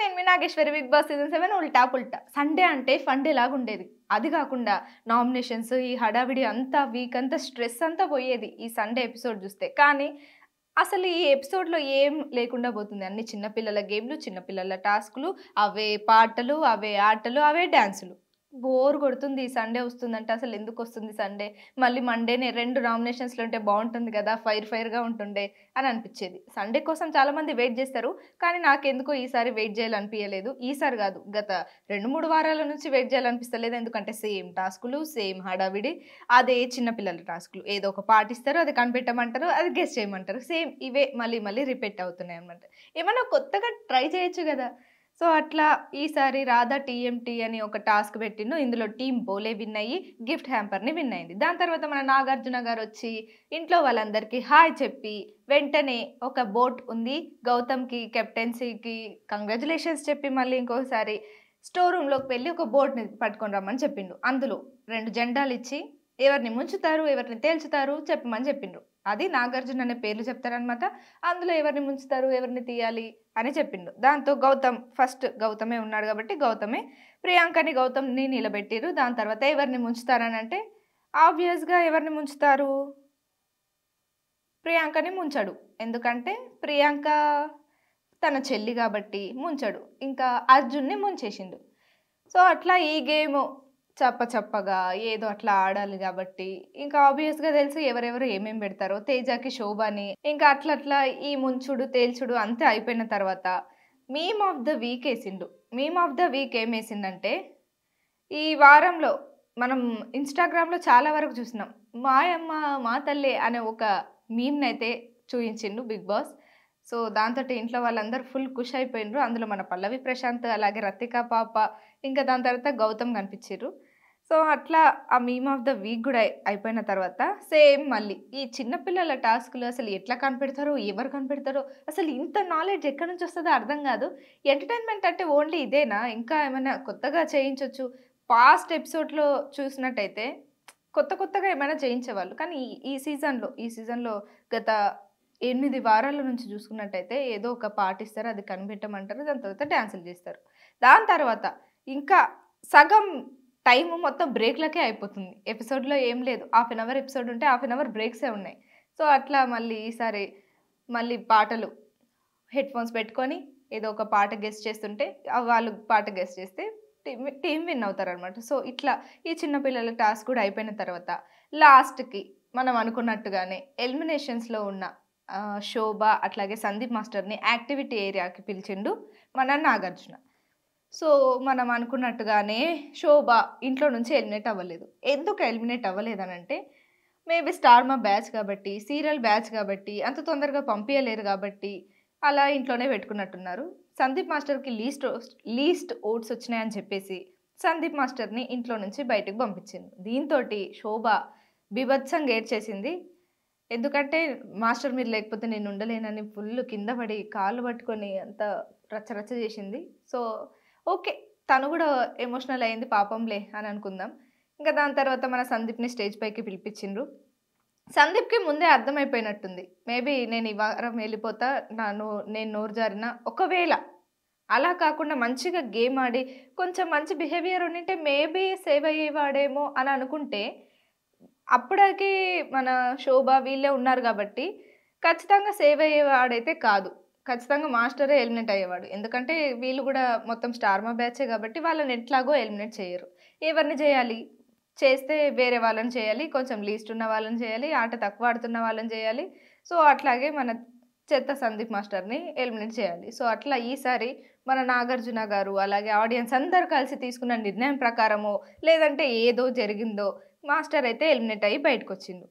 నేను మీ Nageswari Bigg Boss season seven Ulta Pulta. Sunday అంటే funday లాగా ఉండేది. అది కాకుండా నామినేషన్స్ ఈ హడావిడి అంతా వీక్ అంతా స్ట్రెస్ అంతా పోయేది ఈ సండే ఎపిసోడ్ చూస్తే. కానీ అసలు ఈ ఎపిసోడ్లో ఏం లేకుండా పోతుంది. అన్ని చిన్నపిల్లల గేమ్లు చిన్నపిల్లల టాస్కులు అవే పాటలు అవే ఆటలు అవే డ్యాన్సులు బోర్ కొడుతుంది ఈ సండే వస్తుందంటే అసలు ఎందుకు వస్తుంది సండే? మళ్ళీ మండేనే రెండు నామినేషన్స్లో ఉంటే బాగుంటుంది కదా ఫైర్ ఫైర్గా ఉంటుండే అని అనిపించేది. సండే కోసం చాలామంది వెయిట్ చేస్తారు కానీ నాకెందుకో ఈసారి వెయిట్ చేయాలనిపించలేదు ఈసారి కాదు గత రెండు మూడు వారాల నుంచి వెయిట్ చేయాలనిపిస్తలేదు. ఎందుకంటే సేమ్ టాస్కులు సేమ్ హడావిడి. అదే చిన్నపిల్లల టాస్కులు. ఏదో ఒక పాటిస్తారు అది కనిపెట్టమంటారు అది గెస్ట్ చేయమంటారు. సేమ్ ఇవే మళ్ళీ మళ్ళీ రిపీట్ అవుతున్నాయి అనమాట ఏమన్నా కొత్తగా ట్రై చేయొచ్చు కదా. సో అట్లా ఈసారి రాధా టీఎంటీ అని ఒక టాస్క్ పెట్టిండు. ఇందులో టీం బోలే విన్ అయ్యి గిఫ్ట్ హ్యాంపర్ని విన్ అయింది. దాని తర్వాత మన నాగార్జున గారు వచ్చి ఇంట్లో వాళ్ళందరికీ హాయ్ చెప్పి వెంటనే ఒక బోట్ ఉంది. గౌతమ్కి కెప్టెన్సీకి కంగ్రాచులేషన్స్ చెప్పి మళ్ళీ ఇంకోసారి స్టోర్ రూమ్లోకి వెళ్ళి ఒక బోట్ని పట్టుకొని రమ్మని చెప్పిండు. అందులో రెండు జెండాలు ఇచ్చి ఎవరిని ముంచుతారు ఎవరిని తేల్చుతారు చెప్పమని చెప్పిండ్రు. అది నాగార్జున అనే పేర్లు చెప్తారనమాట అందులో ఎవరిని ముంచుతారు ఎవరిని తీయాలి అని చెప్పిండు దాంతో గౌతమ్ ఫస్ట్ గౌతమే ఉన్నాడు కాబట్టి గౌతమే ప్రియాంకని గౌతమ్ని నిలబెట్టిరు దాని తర్వాత ఎవరిని ముంచుతారని అంటే ఆబ్వియస్గా ఎవరిని ముంచుతారు? ప్రియాంకని ముంచడు. ఎందుకంటే ప్రియాంక తన చెల్లి కాబట్టి ముంచడు. ఇంకా అర్జున్ని ముంచేసిండు. సో అట్లా ఈ గేమ్ చప్ప చప్పగా ఏదో అట్లా ఆడాలి కాబట్టి. ఇంకా ఆబ్వియస్గా తెలుసు ఎవరెవరు ఏమేం పెడతారో. తేజకి శోభని ఇంకా అట్లా అట్లా ఈ ముంచుడు తేల్చుడు అంతే అయిపోయిన తర్వాత మీమ్ ఆఫ్ ద వీక్ వేసిండు. మీమ్ ఆఫ్ ద వీక్ ఏం వేసిందంటే ఈ వారంలో మనం ఇన్స్టాగ్రామ్లో చాలా వరకు చూసినాం. మాయమ్మ మా తల్లి అనే ఒక మీమ్ని అయితే చూపించిండు బిగ్ బాస్. సో దాంతో ఇంట్లో వాళ్ళందరూ ఫుల్ ఖుష్ అయిపోయినరు అందులో మన పల్లవి ప్రశాంత్ అలాగే రతిక పాప ఇంకా దాని తర్వాత గౌతమ్ కనిపించారు సో అట్లా ఆ మీమ్ ఆఫ్ ద వీక్ కూడా అయిపోయిన తర్వాత సేమ్ మళ్ళీ ఈ చిన్నపిల్లల టాస్క్లు అసలు ఎట్లా కనిపెడతారో ఎవరు కనిపెడతారో అసలు ఇంత నాలెడ్జ్ ఎక్కడి నుంచి వస్తుందో అర్థం కాదు. ఎంటర్టైన్మెంట్ అంటే ఓన్లీ ఇదేనా? ఇంకా ఏమైనా కొత్తగా చేయించవచ్చు పాస్ట్ ఎపిసోడ్లో చూసినట్టయితే కొత్త కొత్తగా ఏమైనా చేయించేవాళ్ళు. కానీ ఈ ఈ సీజన్లో ఈ సీజన్లో గత ఎనిమిది వారాల నుంచి చూసుకున్నట్టయితే ఏదో ఒక పాటిస్తారు అది కనిపెట్టమంటారు దాని తర్వాత డ్యాన్సులు చేస్తారు. దాని తర్వాత ఇంకా సగం టైం మొత్తం బ్రేక్లకే అయిపోతుంది. ఎపిసోడ్లో ఏం లేదు. హాఫ్ అన్ అవర్ ఎపిసోడ్ ఉంటే హాఫ్ అన్ అవర్ బ్రేక్సే ఉన్నాయి. సో అట్లా మళ్ళీ ఈసారి మళ్ళీ పాటలు హెడ్ ఫోన్స్ పెట్టుకొని ఏదో ఒక పాట గెస్ట్ చేస్తుంటే వాళ్ళు పాట గెస్ట్ చేస్తే టీమ్ టీం విన్ అవుతారు అనమాట సో ఇట్లా ఈ చిన్నపిల్లల టాస్క్ కూడా అయిపోయిన తర్వాత లాస్ట్కి మనం అనుకున్నట్టుగానే ఎలిమినేషన్స్లో ఉన్న శోభ అట్లాగే సందీప్ మాస్టర్ని యాక్టివిటీ ఏరియాకి పిలిచిండు మన నాగార్జున. సో మనం అనుకున్నట్టుగానే శోభ ఇంట్లో నుంచి ఎలిమినేట్ అవ్వలేదు. ఎందుకు ఎలిమినేట్ అవ్వలేదనంటే మేబీ స్టార్ మా బ్యాచ్ కాబట్టి సీరియల్ బ్యాచ్ కాబట్టి అంత తొందరగా పంపించలేరు కాబట్టి అలా ఇంట్లోనే పెట్టుకున్నట్టున్నారు. సందీప్ మాస్టర్కి లీస్ట్ లీస్ట్ ఓట్స్ వచ్చినాయని చెప్పేసి సందీప్ మాస్టర్ని ఇంట్లో నుంచి బయటకు పంపించింది. దీంతో శోభ బీభత్సంగా ఏడ్చేసింది ఎందుకంటే మాస్టర్ మీరు లేకపోతే నేను ఉండలేనని ఫుల్ కింద పడి కాళ్ళు పట్టుకొని అంత రచ్చరచ్చ చేసింది. సో ఓకే తను కూడా ఎమోషనల్ అయింది పాపంలే అని అనుకుందాం. ఇంకా దాని తర్వాత మన సందీప్ని స్టేజ్ పైకి పిలిపించిండ్రు. సందీప్కి ముందే అర్థమైపోయినట్టుంది. మేబీ నేను ఈ వారం వెళ్ళిపోతా నాను నేను నోరు జారిన ఒకవేళ అలా కాకుండా మంచిగా గేమ్ ఆడి కొంచెం మంచి బిహేవియర్ ఉండింటే మేబీ సేవ్ అయ్యేవాడేమో అని అనుకుంటే అప్పటికి మన శోభ వీళ్ళే ఉన్నారు కాబట్టి ఖచ్చితంగా సేవ్ అయ్యేవాడైతే కాదు. ఖచ్చితంగా మాస్టరే ఎలిమినేట్ అయ్యేవాడు. ఎందుకంటే వీళ్ళు కూడా మొత్తం స్టార్మా బ్యాచే కాబట్టి వాళ్ళని ఎట్లాగో ఎలిమినేట్ చేయరు. ఎవరిని చేయాలి? చేస్తే వేరే వాళ్ళని చేయాలి కొంచెం లీస్ట్ ఉన్న వాళ్ళని చేయాలి ఆట తక్కువ ఆడుతున్న వాళ్ళని చేయాలి. సో అట్లాగే మన చెత్త సందీప్ మాస్టర్ని ఎలిమినేట్ చేయాలి. సో అట్లా ఈసారి మన నాగార్జున గారు అలాగే ఆడియన్స్ అందరు కలిసి తీసుకున్న నిర్ణయం ప్రకారమో లేదంటే ఏదో జరిగిందో మాస్టర్ అయితే ఎలిమినేట్ అయ్యి బయటకు వచ్చిండు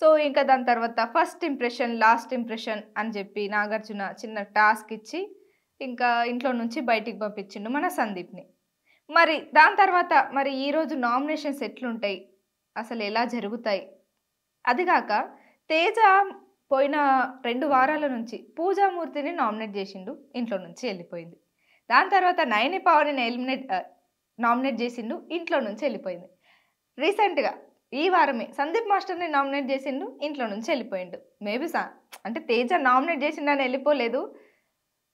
సో ఇంకా దాని తర్వాత ఫస్ట్ ఇంప్రెషన్ లాస్ట్ ఇంప్రెషన్ అని చెప్పి నాగార్జున చిన్న టాస్క్ ఇచ్చి ఇంకా ఇంట్లో నుంచి బయటికి పంపించిండు మన సందీప్ని. మరి దాని తర్వాత మరి ఈరోజు నామినేషన్స్ ఎట్లుంటాయి? అసలు ఎలా జరుగుతాయి? అదిగాక తేజ పోయిన రెండు వారాల నుంచి పూజామూర్తిని నామినేట్ చేసిండు ఇంట్లో నుంచి వెళ్ళిపోయింది. దాని తర్వాత నయని పవన్ని ఎలిమినేట్ నామినేట్ చేసిండు ఇంట్లో నుంచి వెళ్ళిపోయింది. రీసెంట్గా ఈ వారమే సందీప్ మాస్టర్ని నామినేట్ చేసిండు ఇంట్లో నుంచి వెళ్ళిపోయిండు. మేబీ సా అంటే తేజ నామినేట్ చేసిండని వెళ్ళిపోలేదు.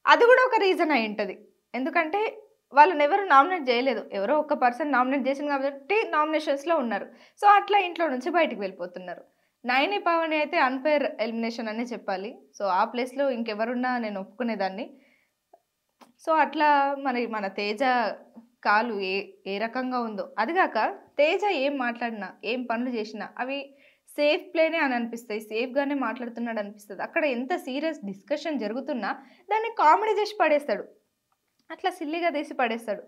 అది కూడా ఒక రీజన్ అయి ఉంటుంది. ఎందుకంటే వాళ్ళని ఎవరు నామినేట్ చేయలేదు. ఎవరో ఒక పర్సన్ నామినేట్ చేసింది కాబట్టి నామినేషన్స్లో ఉన్నారు. సో అట్లా ఇంట్లో నుంచి బయటికి వెళ్ళిపోతున్నారు. నైని పవన్ అయితే అన్ఫేర్ ఎలిమినేషన్ అనే చెప్పాలి. సో ఆ ప్లేస్లో ఇంకెవరున్నా నేను ఒప్పుకునేదాన్ని. సో అట్లా మరి మన తేజ కాలు ఏ ఏ రకంగా ఉందో. అదిగాక తేజ ఏం మాట్లాడినా ఏం పనులు చేసినా అవి సేఫ్ ప్లేనే అని అనిపిస్తాయి. సేఫ్గానే మాట్లాడుతున్నాడు అనిపిస్తుంది. అక్కడ ఎంత సీరియస్ డిస్కషన్ జరుగుతున్నా దాన్ని కామెడీ చేసి పడేస్తాడు. అట్లా సిల్లిగా తీసి పడేస్తాడు.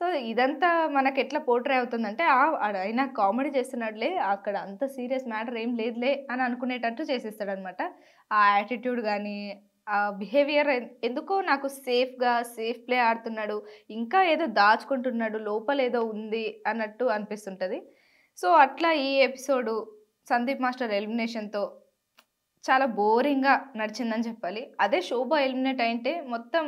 సో ఇదంతా మనకు ఎట్లా పోర్ట్రే అవుతుందంటే ఆ ఆయన కామెడీ చేస్తున్నాడులే అక్కడ అంత సీరియస్ మ్యాటర్ ఏం లేదులే అని అనుకునేటట్టు చేసేస్తాడు అనమాట ఆ యాటిట్యూడ్ కానీ బిహేవియర్ ఎందుకో నాకు సేఫ్గా సేఫ్ ప్లే ఆడుతున్నాడు ఇంకా ఏదో దాచుకుంటున్నాడు లోపల ఏదో ఉంది అన్నట్టు అనిపిస్తుంటుంది. సో అట్లా ఈ ఎపిసోడు సందీప్ మాస్టర్ ఎలిమినేషన్తో చాలా బోరింగ్గా నడిచిందని చెప్పాలి. అదే శోభ ఎలిమినేట్ అయితే మొత్తం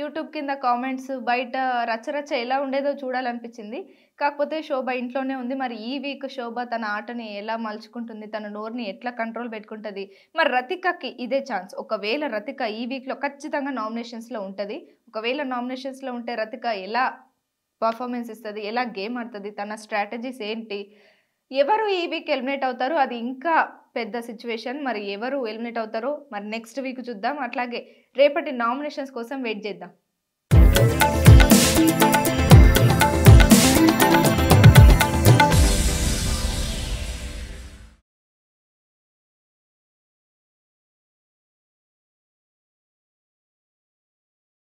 యూట్యూబ్ కింద కామెంట్స్ బయట రచ్చరచ్చ ఎలా ఉండేదో చూడాలనిపించింది. కాకపోతే శోభ ఇంట్లోనే ఉంది. మరి ఈ వీక్ శోభ తన ఆటని ఎలా మలుచుకుంటుంది? తన నోరుని ఎట్లా కంట్రోల్ పెట్టుకుంటుంది? మరి రతికకి ఇదే ఛాన్స్. ఒకవేళ రతిక ఈ వీక్లో ఖచ్చితంగా నామినేషన్స్లో ఉంటుంది. ఒకవేళ నామినేషన్స్లో ఉంటే రతిక ఎలా పర్ఫార్మెన్స్ ఇస్తుంది? ఎలా గేమ్ ఆడుతుంది? తన స్ట్రాటజీస్ ఏంటి? ఎవరు ఈ వీక్ ఎలిమినేట్ అవుతారు? అది ఇంకా పెద్ద సిచ్యువేషన్. మరి ఎవరు ఎలిమినేట్ అవుతారో మరి నెక్స్ట్ వీక్ చూద్దాం. అట్లాగే రేపటి నామినేషన్స్ కోసం వెయిట్ చేద్దాం.